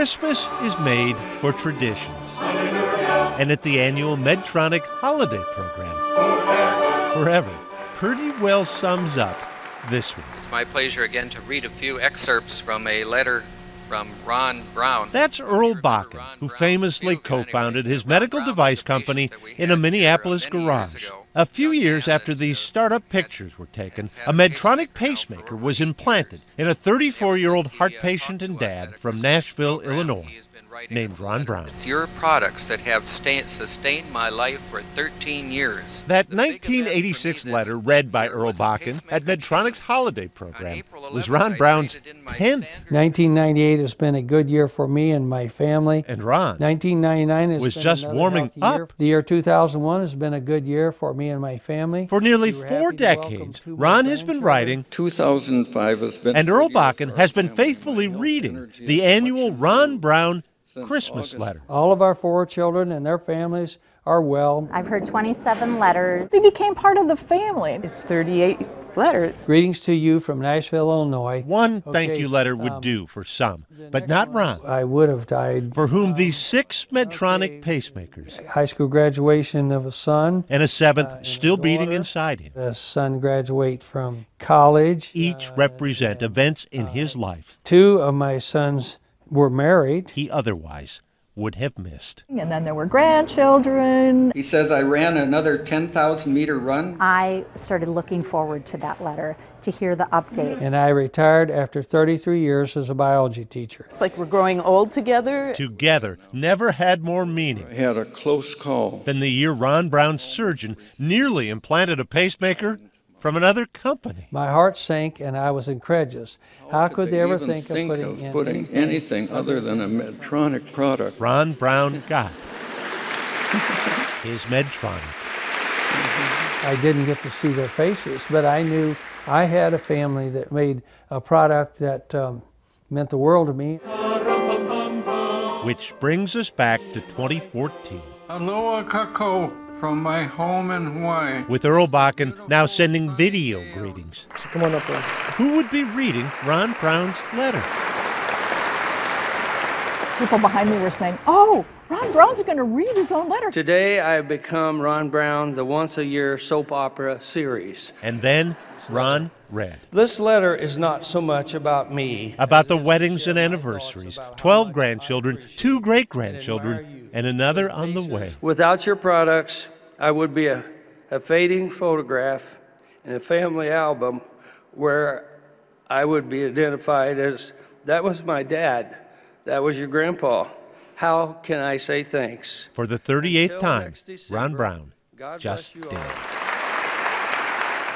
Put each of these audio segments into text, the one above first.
Christmas is made for traditions. And at the annual Medtronic Holiday Program, Forever pretty well sums up this one. It's my pleasure again to read a few excerpts from a letter from Ron Brown. That's Earl Bakken, who famously co founded his medical device company in a Minneapolis garage. A few years after these startup pictures were taken, a Medtronic pacemaker was implanted in a 34 year old heart patient and dad from Nashville, Illinois named Ron Brown. It's your products that have sta- sustained my life for 13 years. That 1986 letter read by Earl Bakken at Medtronic's holiday program was Ron Brown's 10th. 1998 has been a good year for me and my family. And Ron 1999 has was been just warming healthy year. up. The year 2001 has been a good year for me and my family. For nearly We four happy to welcome decades, Ron has been writing 2005 has been. and Earl Bakken has been faithfully reading the annual Ron Brown since Christmas August. letter. All of our four children and their families are well. I've heard 27 letters. He became part of the family. It's 38 letters. Greetings to you from Nashville, Illinois. One thank you letter would um, do for some, but not one Ron, I would have died. for whom these six Medtronic pacemakers High school graduation of a son. and a seventh and a still beating inside him A son graduate from college. each Uh, represent events in his life Two of my sons were married. he otherwise would have missed. And then there were grandchildren. He says, I ran another 10,000 meter run. I started looking forward to that letter to hear the update. And I retired after 33 years as a biology teacher. It's like we're growing old together. Together never had more meaning I had a close call. than the year Ron Brown's surgeon nearly implanted a pacemaker from another company. My heart sank and I was incredulous. How could they ever even think, of putting in putting anything? anything other than a Medtronic product? Ron Brown got his Medtronic. I didn't get to see their faces, but I knew I had a family that made a product that um, meant the world to me. Which brings us back to 2014, Aloha Kako from my home in Hawaii. with Earl Bakken now sending video greetings. Come on up, Ron. Who would be reading Ron Brown's letter? People behind me were saying, Oh, Ron Brown's going to read his own letter. Today I have become Ron Brown, the once a year soap opera series. And then Ron read This letter is not so much about me. about the weddings and anniversaries, 12 grandchildren, two great grandchildren, and another on the way. Without your products, I would be a, a fading photograph in a family album where I would be identified as that was my dad, that was your grandpa. How can I say thanks? For the 38th Until time, December, Ron Brown God just bless you did. all.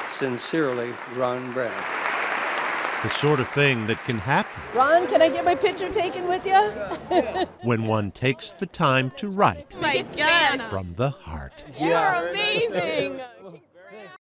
Sincerely, Ron Brown. The sort of thing that can happen Ron, can I get my picture taken with you? when one takes the time to write my gosh. from the heart. You're amazing.